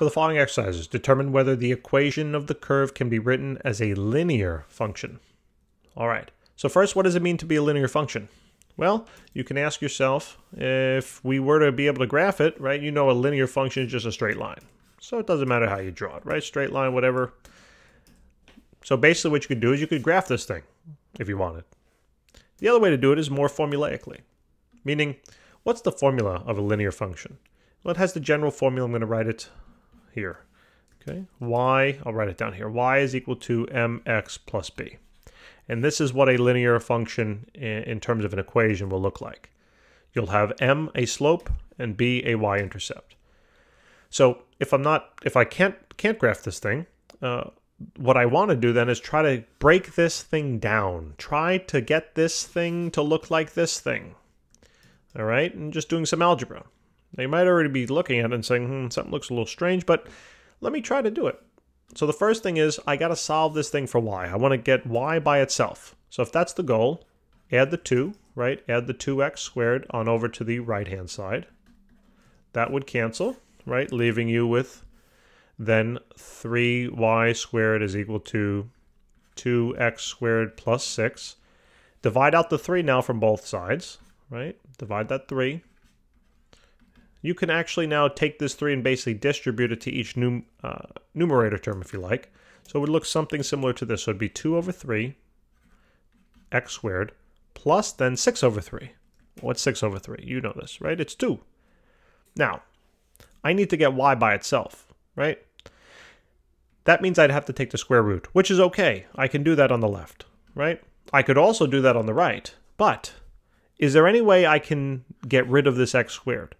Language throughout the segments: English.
For the following exercises, determine whether the equation of the curve can be written as a linear function. All right. So first, what does it mean to be a linear function? Well, you can ask yourself, if we were to be able to graph it, right, you know a linear function is just a straight line. So it doesn't matter how you draw it, right? Straight line, whatever. So basically what you could do is you could graph this thing if you wanted. The other way to do it is more formulaically, meaning what's the formula of a linear function? Well, it has the general formula. I'm going to write it here. Okay, y, I'll write it down here. y is equal to mx plus b. And this is what a linear function in terms of an equation will look like. You'll have m a slope and b a y-intercept. So if I'm not, if I can't can't graph this thing, uh, what I want to do then is try to break this thing down. Try to get this thing to look like this thing. All right, and just doing some algebra. They might already be looking at it and saying, hmm, something looks a little strange, but let me try to do it. So the first thing is I got to solve this thing for y. I want to get y by itself. So if that's the goal, add the 2, right? Add the 2x squared on over to the right-hand side. That would cancel, right? Leaving you with then 3y squared is equal to 2x squared plus 6. Divide out the 3 now from both sides, right? Divide that 3. You can actually now take this 3 and basically distribute it to each num uh, numerator term if you like. So it would look something similar to this. So it would be 2 over 3 x squared plus then 6 over 3. What's 6 over 3? You know this, right? It's 2. Now, I need to get y by itself, right? That means I'd have to take the square root, which is okay. I can do that on the left, right? I could also do that on the right, but is there any way I can get rid of this x squared?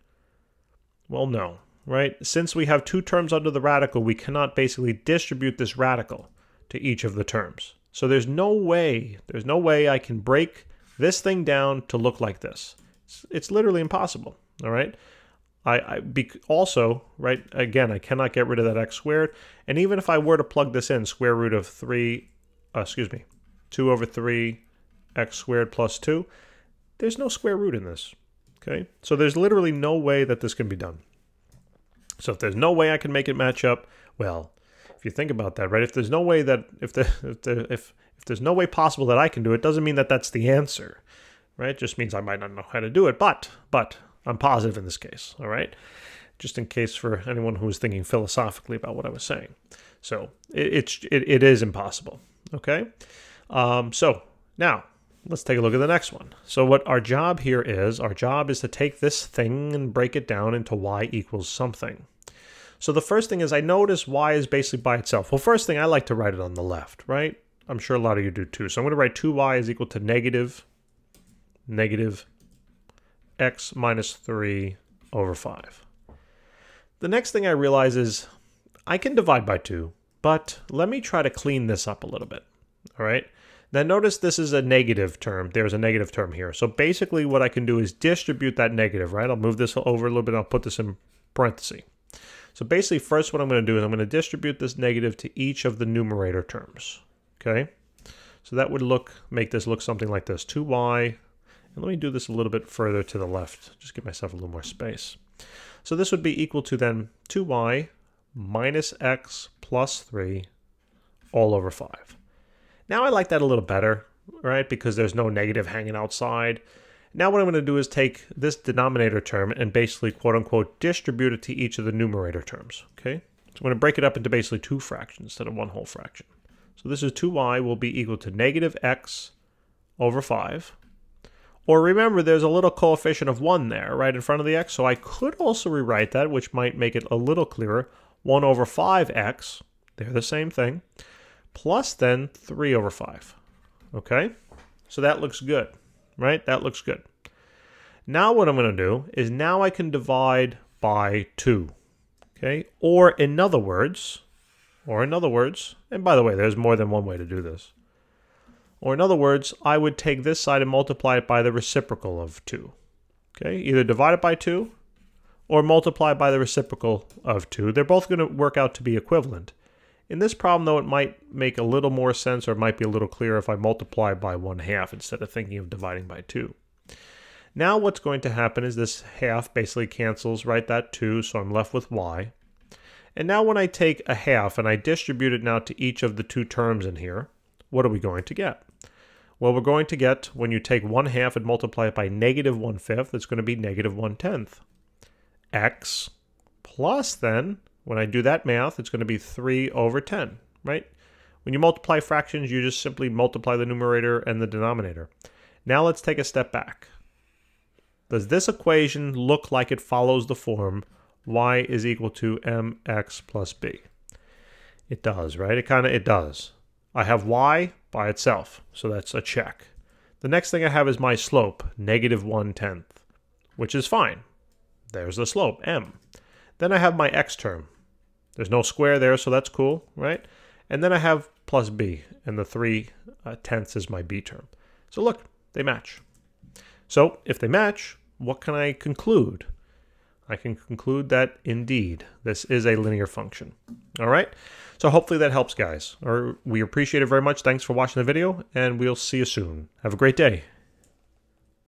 Well, no, right? Since we have two terms under the radical, we cannot basically distribute this radical to each of the terms. So there's no way, there's no way I can break this thing down to look like this. It's, it's literally impossible, all right? I, I be, also, right, again, I cannot get rid of that x squared. And even if I were to plug this in, square root of 3, uh, excuse me, 2 over 3 x squared plus 2, there's no square root in this. Okay, so there's literally no way that this can be done. So if there's no way I can make it match up, well, if you think about that, right? If there's no way that if the if the, if if there's no way possible that I can do it, doesn't mean that that's the answer, right? It just means I might not know how to do it. But but I'm positive in this case, all right? Just in case for anyone who was thinking philosophically about what I was saying. So it, it's it, it is impossible. Okay. Um, so now let's take a look at the next one. So what our job here is, our job is to take this thing and break it down into y equals something. So the first thing is I notice y is basically by itself. Well, first thing I like to write it on the left, right? I'm sure a lot of you do too. So I'm going to write 2y is equal to negative, negative x minus 3 over 5. The next thing I realize is I can divide by 2, but let me try to clean this up a little bit. All right. Now notice this is a negative term. There's a negative term here. So basically what I can do is distribute that negative, right? I'll move this over a little bit. I'll put this in parenthesis. So basically first what I'm going to do is I'm going to distribute this negative to each of the numerator terms. Okay. So that would look, make this look something like this. 2y and let me do this a little bit further to the left, just give myself a little more space. So this would be equal to then 2y minus x plus 3 all over 5. Now I like that a little better, right, because there's no negative hanging outside. Now what I'm going to do is take this denominator term and basically quote-unquote distribute it to each of the numerator terms, okay? So I'm going to break it up into basically two fractions instead of one whole fraction. So this is 2y will be equal to negative x over 5 or remember, there's a little coefficient of 1 there, right in front of the x, so I could also rewrite that, which might make it a little clearer. 1 over 5x, they're the same thing, plus then 3 over 5. Okay? So that looks good, right? That looks good. Now what I'm going to do is now I can divide by 2. Okay? Or in other words, or in other words, and by the way, there's more than one way to do this. Or in other words, I would take this side and multiply it by the reciprocal of 2. Okay, either divide it by 2 or multiply by the reciprocal of 2. They're both going to work out to be equivalent. In this problem, though, it might make a little more sense or it might be a little clearer if I multiply by 1 half instead of thinking of dividing by 2. Now what's going to happen is this half basically cancels right that 2, so I'm left with y. And now when I take a half and I distribute it now to each of the two terms in here, what are we going to get? Well, we're going to get, when you take 1 half and multiply it by negative 1 fifth, it's going to be negative 1 tenth. x plus then, when I do that math, it's going to be 3 over 10, right? When you multiply fractions, you just simply multiply the numerator and the denominator. Now let's take a step back. Does this equation look like it follows the form y is equal to mx plus b? It does, right? It kind of it does. I have y by itself, so that's a check. The next thing I have is my slope, negative 1 tenth, which is fine. There's the slope, m. Then I have my x term. There's no square there, so that's cool, right? And then I have plus b, and the 3 uh, tenths is my b term. So look, they match. So if they match, what can I conclude? I can conclude that indeed this is a linear function. All right. So hopefully that helps, guys. Or we appreciate it very much. Thanks for watching the video, and we'll see you soon. Have a great day.